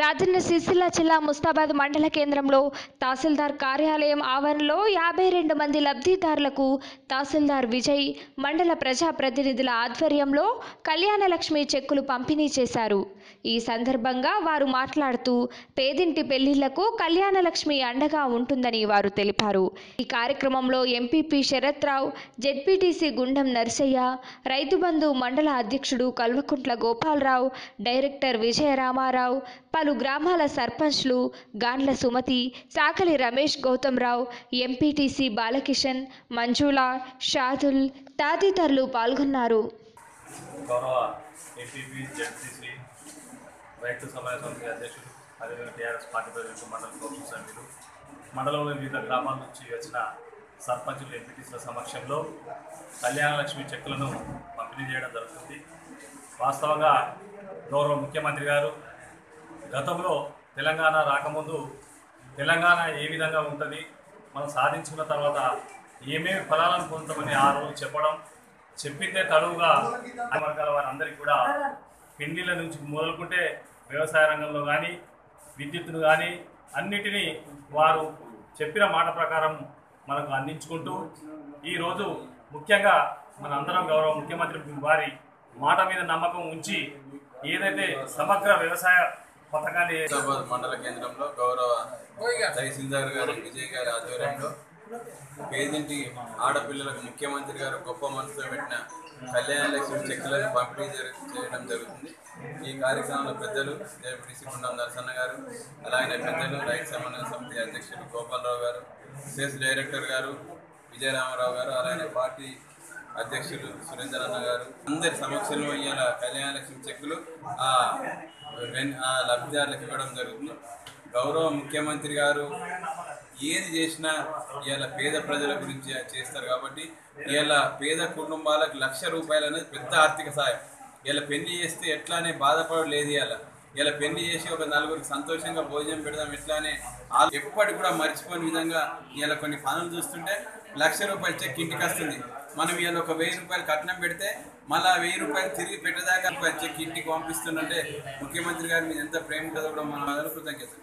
రాజన్న సిరిసిల్ల జిల్లా ముస్తాబాద్ మండల కేంద్రంలో తహసీల్దార్ కార్యాలయం ఆవరణలో యాభై రెండు మంది లబ్ధిదారులకు తహసీల్దార్ విజయ్ మండల ప్రజా ప్రతినిధుల ఆధ్వర్యంలో కళ్యాణలక్ష్మి చెక్కులు పంపిణీ చేశారు. ఈ సందర్భంగా వారు మాట్లాడుతూ పేదింటి పెళ్ళిళ్ళకు కళ్యాణలక్ష్మి అండగా ఉంటుందని వారు తెలిపారు. ఈ కార్యక్రమంలో ఎంపీపీ శరత్ రావు జెడ్పీటీసీ గుండం నర్సయ్య రైతు బంధు మండల అధ్యక్షుడు కల్వకుంట్ల గోపాలరావు డైరెక్టర్ విజయరామారావు పలు గ్రామాల సర్పంచ్లు గాండ్ల సుమతి సాకలి రమేష్ గౌతమ్రావు ఎంపీటీసీ బాలకిషన్ మంజుల షాదుల్ తదితరులు పాల్గొన్నారు. రైతు సమాజ సమితి అధ్యక్షుడు అదేవిధంగా టీఆర్ఎస్ పార్టీ ప్రజలకు మండల కౌన్సిల్ సభ్యులు మండలంలోని వివిధ గ్రామాల నుంచి వచ్చిన సర్పంచులు ఎంపీటీసీల సమక్షంలో కళ్యాణ లక్ష్మి చెక్కులను పంపిణీ చేయడం జరుగుతుంది. వాస్తవంగా గౌరవ ముఖ్యమంత్రి గారు గతంలో తెలంగాణ రాకముందు తెలంగాణ ఏ విధంగా ఉంటుంది మనం సాధించుకున్న తర్వాత ఏమేమి ఫలాలను పొందుతామని ఆ రోజు చెప్పడం చెప్పితే తడువుగా అన్ని వర్గాల వారందరికీ కూడా పిండిల నుంచి మొదలుకుంటే వ్యవసాయ రంగంలో కానీ విద్యుత్తును కానీ అన్నిటినీ వారు చెప్పిన మాట ప్రకారం మనకు అందించుకుంటూ ఈరోజు ముఖ్యంగా మనందరం గౌరవ ముఖ్యమంత్రి వారి మాట మీద నమ్మకం ఉంచి ఏదైతే సమగ్ర వ్యవసాయ హైదరాబాద్ మండల కేంద్రంలో గౌరవ తహసీల్దార్ గారు విజయ్ గారి ఆధ్వర్యంలో పేదింటి ఆడపిల్లలకు ముఖ్యమంత్రి గారు గొప్ప మనసుతో పెట్టిన కళ్యాణ లక్ష్మి చెక్కులను పంపిణీ చేయడం జరుగుతుంది. ఈ కార్యక్రమంలో పెద్దలు జయపడిసి గుండం నరసన్న గారు అలాగే పెద్దలు రైతు సమన్వయ సమితి అధ్యక్షులు గోపాలరావు గారు సెస్ డైరెక్టర్ గారు విజయరామారావు గారు అలాగే పార్టీ అధ్యక్షులు సురేందర్ అన్న గారు. అందరి సమక్షంలో ఇవాళ కళ్యాణలక్ష్మి చెక్కులు ఆ లబ్ధిదారులకు ఇవ్వడం జరుగుతుంది. గౌరవ ముఖ్యమంత్రి గారు ఏది చేసినా ఇవాళ పేద ప్రజల గురించి చేస్తారు కాబట్టి ఇవాళ పేద కుటుంబాలకు లక్ష రూపాయలు అనేది పెద్ద ఆర్థిక సాయం. ఇలా పెళ్ళి చేస్తే ఎట్లానే బాధపడలేదు ఇవాళ ఇలా పెళ్ళి చేసి ఒక నలుగురికి సంతోషంగా భోజనం పెడదాం ఎట్లానే ఆ- ఎప్పటికి కూడా మర్చిపోని విధంగా ఇలా కొన్ని పనులు చూస్తుంటే లక్ష రూపాయలు చెక్ ఇంటికి వస్తుంది. మనం ఇవాళ ఒక వెయ్యి రూపాయలు కట్నం పెడితే మళ్ళీ ఆ వెయ్యి రూపాయలు తిరిగి పెట్టేదాకా చెక్ ఇంటికి పంపిస్తుందంటే ముఖ్యమంత్రి గారి మీద ఎంత ప్రేమ ఉంటుందో కూడా మనం కృతజ్ఞతలు.